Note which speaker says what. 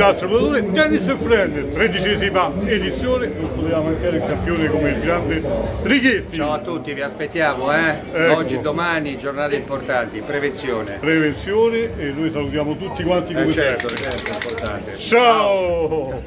Speaker 1: Grazie al Tennis Friend, tredicesima edizione, non poteva mancare il campione come il grande Righetti.
Speaker 2: Ciao a tutti, vi aspettiamo, eh?
Speaker 1: Ecco.
Speaker 2: Oggi, domani, giornate importanti, prevenzione.
Speaker 1: Prevenzione e noi salutiamo tutti quanti
Speaker 2: Eh,
Speaker 1: come
Speaker 2: certo,
Speaker 1: sempre.
Speaker 2: certo, è importante.
Speaker 1: Ciao.